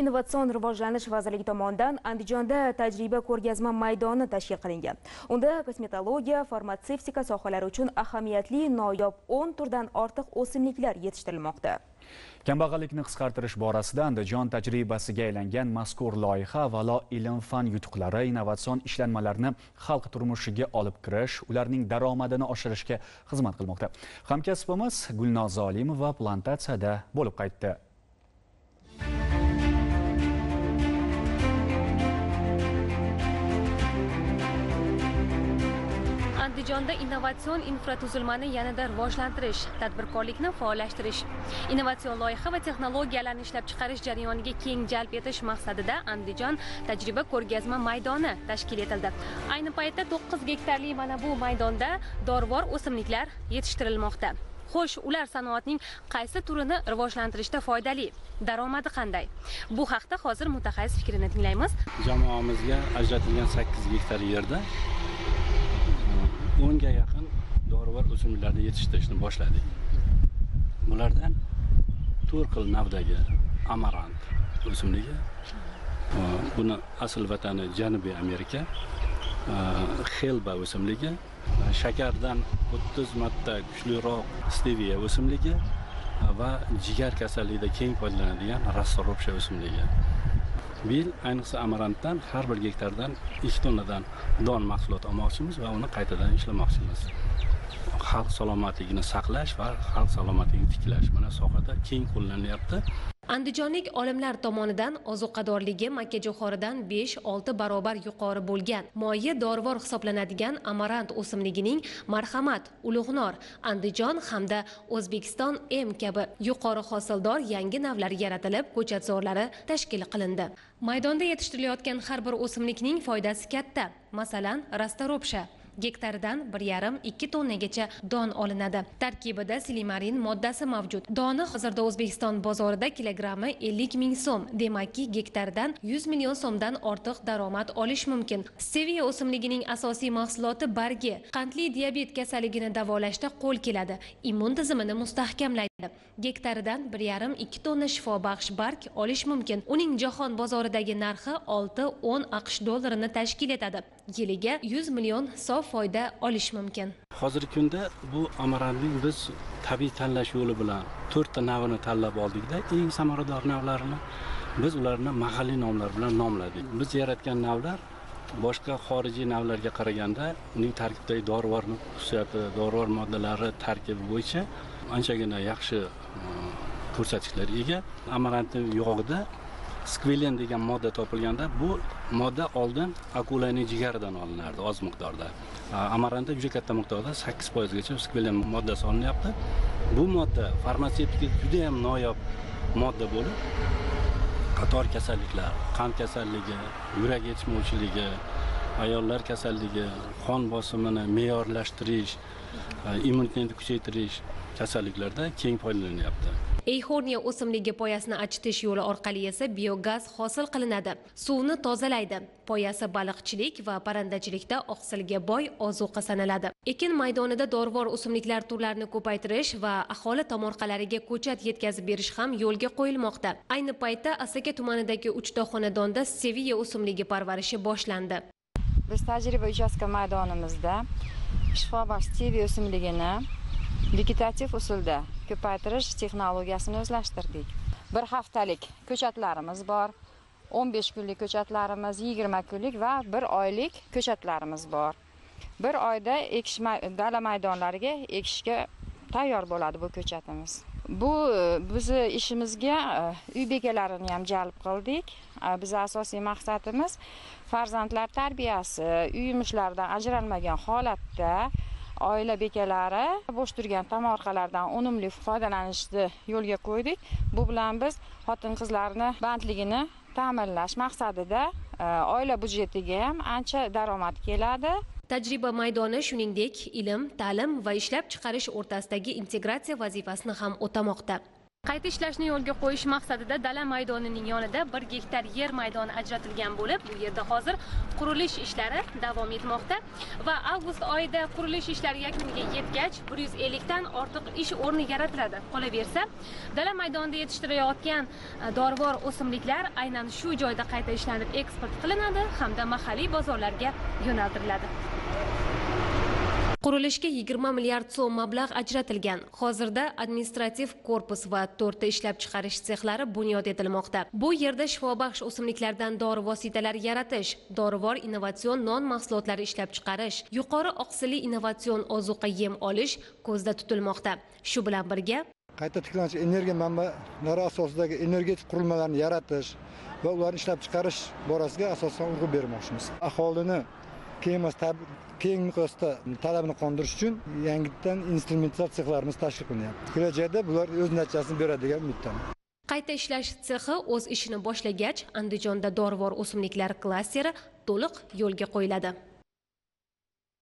innovatsion rivojlanish vazirligi tomonidan andijonda tajriba ko'rgazma maydoni tashkil qilingan. Unda kosmetologiya farmatsevtika sohalari uchun ahamiyatli noyob 10 turdan ortiq o'simliklar yetishtirilmoqda. Kambag'allikni qisqartirish borasida andijon tajribasiga aylangan mazkur loyiha avvalo ilm fan yutuqlari innovatsion ishlanmalarni xalq turmushiga olib kirish ularning daromadini oshirishga xizmat qilmoqda. Hamkasbimiz gulnoza olimova plantatsiyada bo'lib qaytdi. Andijonda innovatsion infratuzilmani yanada rivojlantirish tadbirkorlikni faollashtirish innovatsion loyiha va texnologiyalarni ishlab chiqarish jarayoniga keng jalb etish maqsadida andijon tajriba ko'rgazma maydoni tashkil etildi. Ayni paytda to'qqiz gektarli mana bu maydonda dorivor o'simliklar yetishtirilmoqda. Xo'sh ular sanoatning qaysi turini rivojlantirishda foydali? Daromadi qanday? Bu haqda hozir mutaxassis fikrini tinglaymiz. Jamoamizga ajratilgan sakkiz gektar yerda o'nga yaqin dorivor o'simliklarni yetishtirishni boshladik. Bulardan to'rt xil navdagi amarant o'simligi e, buni asl vatani janubiy amerika e, xelba o'simligi shakardan o'ttiz marta kuchliroq steviya o'simligi va jigar kasalligida keng foydalanadigan rassorobsha o'simligi. Bu yil ayniqsa amarantdan har bir gektardan ikki tonnadan don mahsulot olmoqchimiz va uni qaytadan ishlamoqchimiz. Xalq salomatligini saqlash va xalq salomatligini tiklash. Mana sohada keng qo'llanyapti andijonlik olimlar tomonidan ozuqadorligi makkajo'xoridan 5-6 barobar yuqori bo'lgan moyi dorivor hisoblanadigan amarant o'simligining marhamat ulug'nor andijon hamda o'zbekiston m kabi yuqori hosildor yangi navlari yaratilib ko'chatzorlari tashkil qilindi. Maydonda yetishtirilayotgan har bir o'simlikning foydasi katta. Masalan rastaropsha. Gektardan bir yarim ikki tonnagacha don olinadi. Tarkibida silimarin moddasi mavjud. Doni hozirda o'zbekiston bozorida kilogrammi ellik ming so'm demakki gektardan yuz million so'mdan ortiq daromad olish mumkin. Stevia o'simligining asosiy mahsuloti bargi qandli diabet kasalligini davolashda qo'l keladi. Immun tizimini mustahkamlaydi. Gektaridan bir yarim ikki tonna shifobaxsh barg olish mumkin. Uning jahon bozoridagi narxi olti o'n aqsh dollarini tashkil etadi. Yiliga yuz million sof foyda olish mumkin. Hozirgi kunda bu amaranning biz tabiiy tanlash yo'li bilan to'rtta navini tanlab oldikda eng samarador navlarini biz ularni mahalliy nomlar bilan nomladik. Biz yaratgan navlar boshqa xorijiy navlarga qaraganda uning tarkibidagi dorivor xususiyati dorivor moddalari tarkibi bo'yicha anchagina yaxshi e, ko'rsatkichlarga ega. Amarantni yog'ida skvelen degan modda topilganda bu modda oldin akulaning jigaridan olinardi oz miqdorda. E, amarantda juda katta miqdorda sakkiz foizgacha skvelen moddasi olinyapti. Bu modda farmatsevtika judayam noyob modda bo'lib qator kasalliklar qand kasalligi yurak yetishmovchiligi ayollar kasalligi qon bosimini me'yorlashtirish e, immunitetni kuchaytirish kasalliklarda keng foydalanyapti eyxorniya o'simligi poyasini achitish yo'li orqali esa biogaz hosil qilinadi. Suvni tozalaydi. Poyasi baliqchilik va parrandachilikda oqsilga boy ozuqa sanaladi. Ekin maydonida dorivor o'simliklar turlarini ko'paytirish va aholi tomorqalariga ko'chat yetkazib berish ham yo'lga qo'yilmoqda. Ayni paytda asaka tumanidagi uchta xonadonda seviya o'simligi parvarishi boshlandi. Biz tajriba uchastka maydonimizda shifobaxsh TV o'simligini vegetativ usulda ko'paytirish texnologiyasini o'zlashtirdik. Bir haftalik ko'chatlarimiz bor o'n besh kunlik ko'chatlarimiz yigirma kunlik va bir oylik ko'chatlarimiz bor. Bir oyda ekish dala maydonlariga ekishga tayyor bo'ladi bu ko'chatimiz. Bu bizni ishimizga e, uy bekalarini ham jalb qildik. E, bizni asosiy maqsadimiz farzandlar tarbiyasi uy yumushlaridan ajralmagan holatda oila bekalari bo'sh turgan tomorqalardan unumli foydalanishni yo'lga qo'ydik. Bu bilan biz xotin qizlarni bandligini ta'minlash maqsadida e, oila byudjetiga ham ancha daromad keladi. Tajriba maydoni shuningdek ilm ta'lim va ishlab chiqarish o'rtasidagi integratsiya vazifasini ham o'tamoqda. Qayta ishlashni yo'lga qo'yish maqsadida dala maydonining yonida bir gektar yer maydoni ajratilgan bo'lib bu yerda hozir qurilish ishlari davom etmoqda va avgust oyida qurilish ishlari yakuniga yetgach bir yuz ellikdan ortiq ish o'rni yaratiladi. Qolaversa dala maydonida yetishtirilayotgan e, dorivor o'simliklar aynan shu joyda qayta ishlanib eksport qilinadi hamda mahalliy bozorlarga yo'naltiriladi. Qurilishga 20 milliard so'm mablag' ajratilgan. Hozirda administrativ korpus va to'rtta ishlab chiqarish sexlari bunyod etilmoqda. Bu yerda shifobaxsh o'simliklardan dori vositalari yaratish, dorivor innovatsion non mahsulotlari ishlab chiqarish, yuqori oqsilli innovatsion ozuqa yem olish ko'zda tutilmoqda. Shu bilan birga qayta tiklanuvchi energiya manbalari asosidagi energetik qurilmalarni yaratish va ularni ishlab chiqarish borasiga asosan urg'u bermoqchimiz aholini keng emas keng miqyosda talabini qondirish uchun yangitdan instrumentatsiya sexlarimiz tashkil qilinyapti kelajakda bular o'z natijasini beradi degan umiddaman qayta ishlash sexi o'z ishini boshlagach, Andijonda dorivor o'simliklar klasteri to'liq yo'lga qo'yiladi.